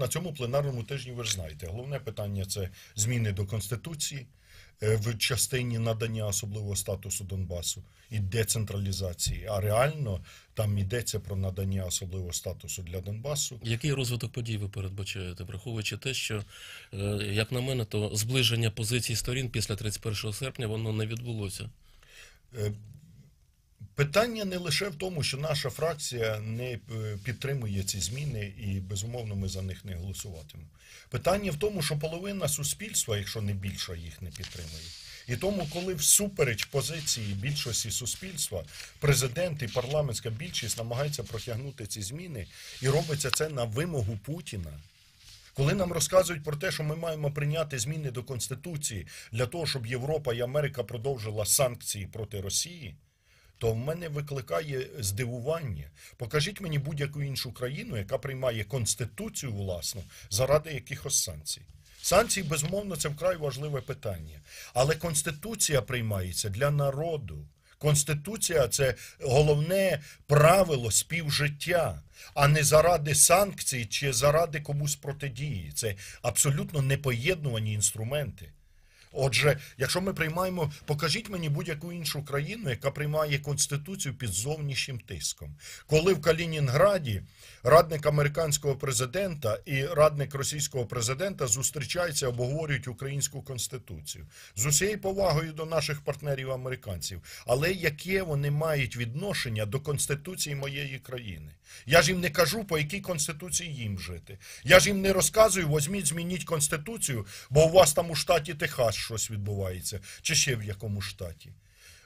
на цьому пленарному тижні ви ж знаєте, головне питання це зміни до Конституції е, в частині надання особливого статусу Донбасу і децентралізації. А реально там йдеться про надання особливого статусу для Донбасу. Який розвиток подій ви передбачаєте, враховуючи те, що, е, як на мене, то зближення позицій сторін після 31 серпня воно не відбулося. Питання не лише в тому, що наша фракція не е, підтримує ці зміни, і безумовно ми за них не голосуватимемо. Питання в тому, що половина суспільства, якщо не більша, їх не підтримує. І тому, коли всупереч позиції більшості суспільства, президент і парламентська більшість намагаються протягнути ці зміни, і робиться це на вимогу Путіна. Коли нам розказують про те, що ми маємо прийняти зміни до Конституції для того, щоб Європа і Америка продовжила санкції проти Росії, то в мене викликає здивування. Покажіть мені будь-яку іншу країну, яка приймає конституцію власну заради якихось санкцій. Санкції, безумовно, це вкрай важливе питання. Але конституція приймається для народу. Конституція це головне правило співжиття, а не заради санкцій чи заради комусь протидії. Це абсолютно непоєднувані інструменти. Отже, якщо ми приймаємо, покажіть мені будь-яку іншу країну, яка приймає конституцію під зовнішнім тиском. Коли в Калінінграді радник американського президента і радник російського президента зустрічаються, обговорюють українську конституцію з усією повагою до наших партнерів американців, але яке вони мають відношення до конституції моєї країни? Я ж їм не кажу, по якій конституції їм жити. Я ж їм не розказую, возьміть, змініть конституцію, бо у вас там у штаті Техас щось відбувається, чи ще в якому штаті.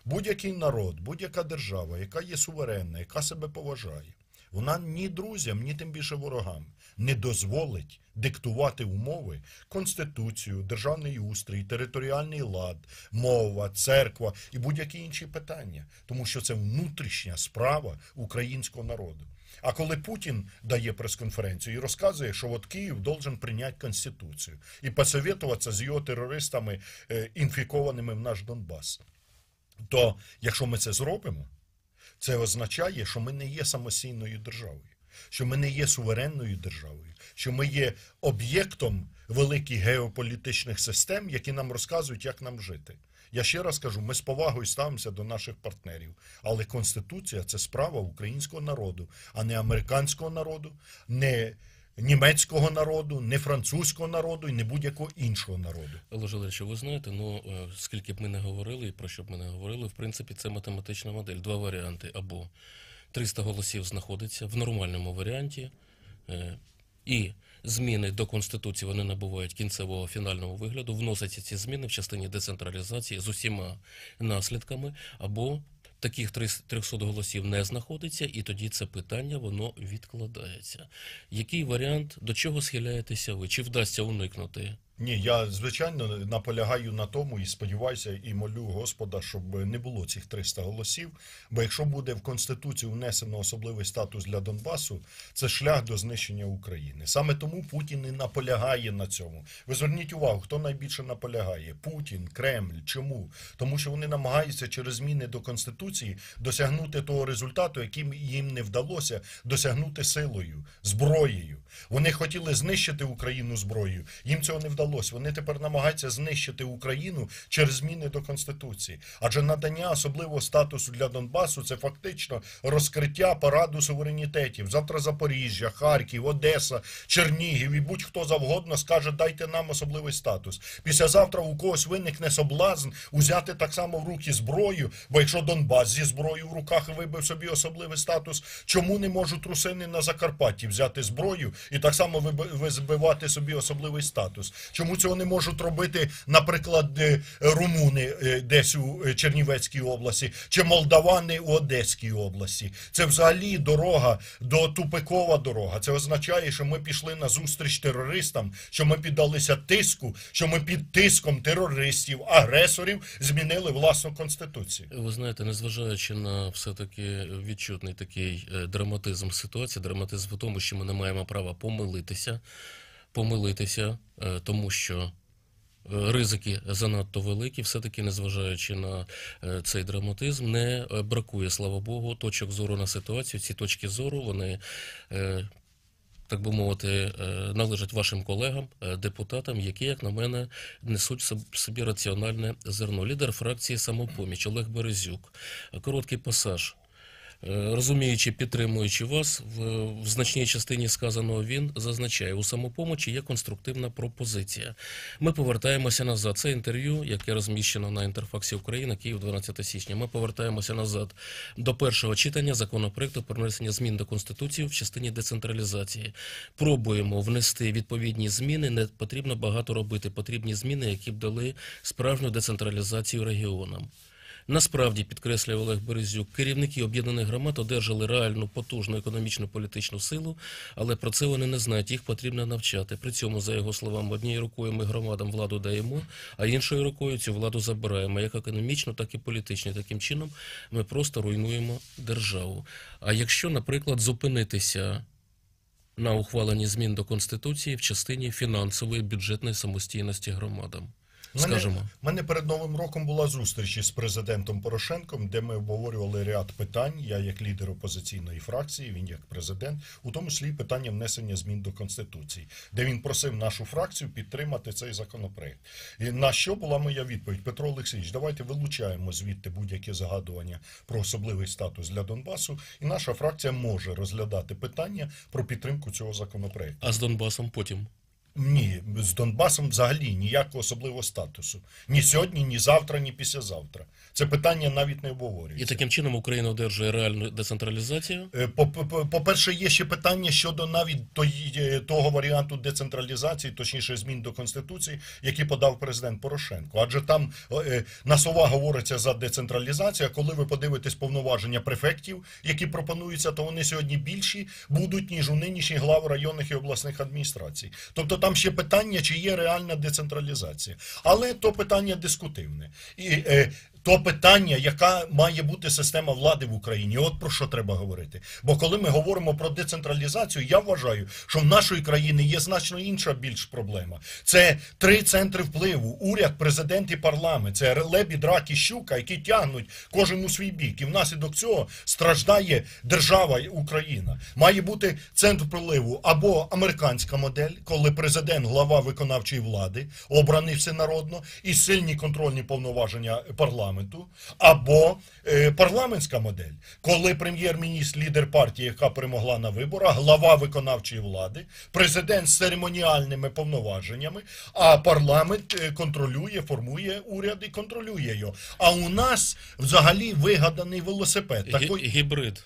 Будь-який народ, будь-яка держава, яка є суверенна, яка себе поважає, вона ні друзям, ні тим більше ворогам не дозволить диктувати умови конституцію, державний устрій, територіальний лад, мова, церква і будь-які інші питання, тому що це внутрішня справа українського народу. А коли Путін дає прес-конференцію і розказує, що от Київ должен прийняти конституцію і посоветуватися з його терористами, е, інфікованими в наш Донбас, то якщо ми це зробимо, це означає, що ми не є самостійною державою, що ми не є суверенною державою, що ми є об'єктом великих геополітичних систем, які нам розказують, як нам жити. Я ще раз кажу, ми з повагою ставимося до наших партнерів, але Конституція це справа українського народу, а не американського народу, не німецького народу, не французького народу і не будь-якого іншого народу. Олеже Валерійовичу, ви знаєте, ну е, скільки б ми не говорили і про що б ми не говорили, в принципі, це математична модель. Два варіанти. Або 300 голосів знаходиться в нормальному варіанті, е, і зміни до Конституції вони набувають кінцевого фінального вигляду, вносяться ці зміни в частині децентралізації з усіма наслідками, або таких 300 голосів не знаходиться, і тоді це питання воно відкладається. Який варіант, до чого схиляєтеся ви? Чи вдасться уникнути? Ні, я звичайно наполягаю на тому і сподіваюся, і молю Господа, щоб не було цих 300 голосів. Бо якщо буде в Конституцію внесено особливий статус для Донбасу, це шлях до знищення України. Саме тому Путін і наполягає на цьому. Ви зверніть увагу, хто найбільше наполягає: Путін, Кремль. Чому? Тому що вони намагаються через зміни до Конституції досягнути того результату, яким їм не вдалося досягнути силою, зброєю. Вони хотіли знищити Україну зброєю. Їм цього не вдалося. Вони тепер намагаються знищити Україну через зміни до Конституції. Адже надання особливого статусу для Донбасу це фактично розкриття параду суверенітетів. Завтра Запоріжжя, Харків, Одеса, Чернігів і будь-хто завгодно скаже, дайте нам особливий статус. Післязавтра у когось виникне соблазн узяти так само в руки зброю, бо якщо Донбас зі зброєю в руках вибив собі особливий статус, чому не можуть русини на Закарпатті взяти зброю і так само виби- збивати собі особливий статус? Чому цього не можуть робити, наприклад, е, румуни е, десь у е, Чернівецькій області, чи молдавани у Одеській області? Це взагалі дорога до тупикова дорога. Це означає, що ми пішли на зустріч терористам, що ми піддалися тиску, що ми під тиском терористів, агресорів змінили власну конституцію. Ви знаєте, незважаючи на все-таки відчутний такий драматизм ситуації, драматизм в тому, що ми не маємо права помилитися, помилитися, е, тому що е, ризики занадто великі, все-таки, незважаючи на е, цей драматизм, не бракує, слава Богу, точок зору на ситуацію. Ці точки зору вони. так би мовити, належать вашим колегам, депутатам, які, як на мене, несуть соб- собі раціональне зерно. Лідер фракції самопоміч Олег Березюк. Короткий пасаж. Е, Розуміючи, підтримуючи вас, в, в значній частині сказаного він зазначає, у самопомочі є конструктивна пропозиція. Ми повертаємося назад. Це інтерв'ю, яке розміщено на інтерфаксі України, Київ, 12 січня. Ми повертаємося назад до першого читання законопроекту про внесення змін до Конституції в частині децентралізації. Пробуємо внести відповідні зміни. Не потрібно багато робити. Потрібні зміни, які б дали справжню децентралізацію регіонам. Насправді, підкреслює Олег Березюк, керівники об'єднаних громад одержали реальну потужну економічну політичну силу, але про це вони не знають. Їх потрібно навчати. При цьому, за його словами, однією рукою ми громадам владу даємо, а іншою рукою цю владу забираємо, як економічну, так і політичну. Таким чином ми просто руйнуємо державу. А якщо, наприклад, зупинитися на ухваленні змін до конституції в частині фінансової бюджетної самостійності громадам, скажімо. Мене, мене перед новим роком була зустріч із президентом Порошенком, де ми обговорювали ряд питань. Я як лідер опозиційної фракції, він як президент, у тому числі питання внесення змін до конституції, де він просив нашу фракцію підтримати цей законопроект. І на що була моя відповідь? Петро Олексійович, давайте вилучаємо звідти будь-які загадування про особливий статус для Донбасу, і наша фракція може розглядати питання про підтримку цього законопроекту. А з Донбасом потім. Ні, з Донбасом взагалі ніякого особливого статусу. Ні сьогодні, ні завтра, ні післязавтра. Це питання навіть не І таким чином Україна одержує реальну децентралізацію. Е, по- по- По-перше, є ще питання щодо навіть тої- е, того варіанту децентралізації, точніше змін до Конституції, які подав президент Порошенко. Адже там е, на слова говориться за децентралізацію, а коли ви подивитесь повноваження префектів, які пропонуються, то вони сьогодні більші будуть, ніж у нинішніх глав районних і обласних адміністрацій. Тобто там ще питання, чи є реальна децентралізація. Але то питання дискутивне. І е, то питання, яка має бути система влади в Україні. От про що треба говорити. Бо коли ми говоримо про децентралізацію, я вважаю, що в нашої країни є значно інша більш проблема. Це три центри впливу: уряд, президент і парламент. Це лебідь, рак і щука, які тягнуть кожен у свій бік. І внаслідок цього страждає держава Україна. Має бути центр впливу або американська модель, коли президент, глава виконавчої влади, обраний всенародно, і сильні контрольні повноваження парламенту, або е, парламентська модель, коли прем'єр-міністр, лідер партії, яка перемогла на виборах, глава виконавчої влади, президент з церемоніальними повноваженнями, а парламент е, контролює, формує уряд і контролює його. А у нас взагалі вигаданий велосипед. Гі- Такий, Гібрид.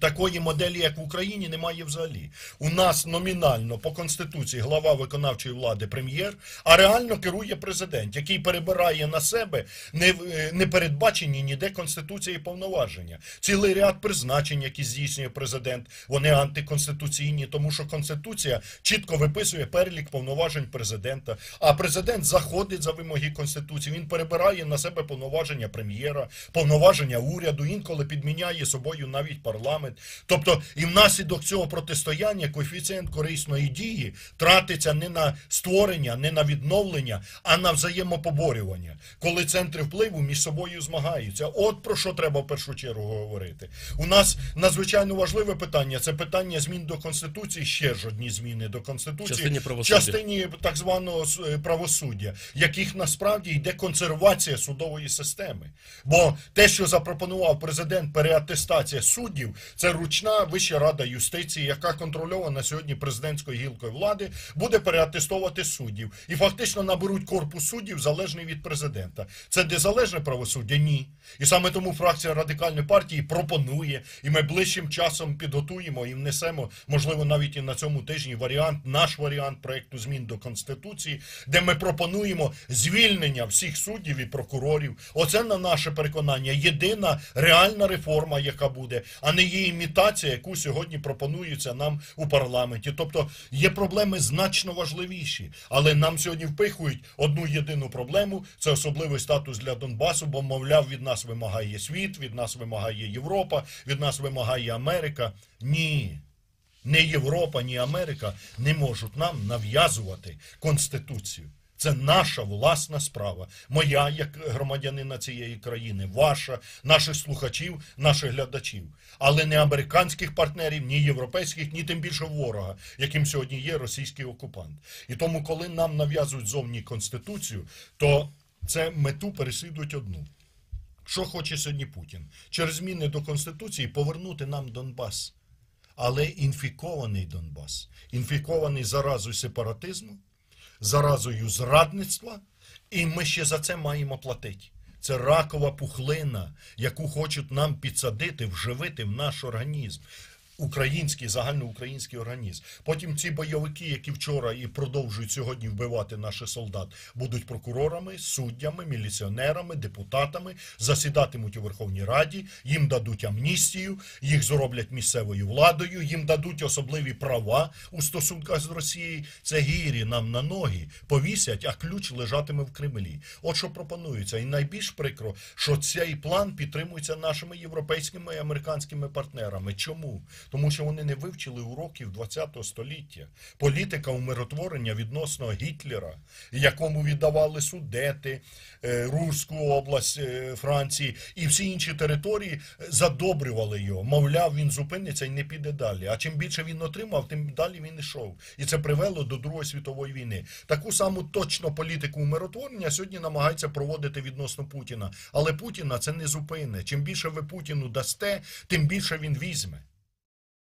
Такої моделі, як в Україні, немає взагалі. У нас номінально по конституції глава виконавчої влади прем'єр, а реально керує президент, який перебирає на себе не, е, не передбачені ніде конституції повноваження. Цілий ряд призначень, які здійснює президент, вони антиконституційні, тому що конституція чітко виписує перелік повноважень президента. А президент заходить за вимоги конституції. Він перебирає на себе повноваження прем'єра, повноваження уряду, інколи підміняє собою навіть парламент. Тобто, і внаслідок цього протистояння коефіцієнт корисної дії тратиться не на створення, не на відновлення, а на взаємопоборювання, коли центри впливу між собою змагаються. От про що треба в першу чергу говорити. У нас надзвичайно важливе питання це питання змін до конституції. Ще ж одні зміни до конституції Частині правосуддя. частині так званого е, правосуддя, яких насправді йде консервація судової системи. Бо те, що запропонував президент переатестація суддів, це ручна Вища рада юстиції, яка контрольована сьогодні президентською гілкою влади, буде переатестовувати суддів і фактично наберуть корпус суддів залежний від президента. Це незалежне правосуддя? Ні. І саме тому фракція радикальної партії пропонує, і ми ближчим часом підготуємо і внесемо, можливо, навіть і на цьому тижні варіант, наш варіант проекту змін до конституції, де ми пропонуємо звільнення всіх суддів і прокурорів. Оце на наше переконання єдина реальна реформа, яка буде, а не є імітація, яку сьогодні пропонується нам у парламенті. Тобто є проблеми значно важливіші, але нам сьогодні впихують одну єдину проблему це особливий статус для Донбасу, бо мовляв від нас вимагає світ, від нас вимагає Європа, від нас вимагає Америка. Ні. Не Європа, ні Америка не можуть нам нав'язувати конституцію. Це наша власна справа. Моя, як громадянина цієї країни, ваша, наших слухачів, наших глядачів. Але не американських партнерів, ні європейських, ні тим більше ворога, яким сьогодні є російський окупант. І тому, коли нам нав'язують зовні конституцію, то це мету переслідують одну. Що хоче сьогодні Путін? Через зміни до Конституції повернути нам Донбас. Але інфікований Донбас, інфікований заразою сепаратизму, заразою зрадництва, і ми ще за це маємо платити. Це ракова пухлина, яку хочуть нам підсадити, вживити в наш організм. Український, загальноукраїнський організм. Потім ці бойовики, які вчора і продовжують сьогодні вбивати наших солдат, будуть прокурорами, суддями, міліціонерами, депутатами, засідатимуть у Верховній Раді, їм дадуть амністію, їх зроблять місцевою владою, їм дадуть особливі права у стосунках з Росією. Це гірі нам на ноги повісять, а ключ лежатиме в Кремлі. От що пропонується. І найбільш прикро, що цей план підтримується нашими європейськими і американськими партнерами. Чому? Тому що вони не вивчили уроків ХХ століття. Політика умиротворення відносно Гітлера, якому віддавали Судети, е, Рурську область е, Франції і всі інші території е, задобрювали його. Мовляв, він зупиниться і не піде далі. А чим більше він отримав, тим далі він йшов. І це привело до Другої світової війни. Таку саму точно політику умиротворення сьогодні намагаються проводити відносно Путіна. Але Путіна це не зупине. Чим більше ви Путіну дасте, тим більше він візьме.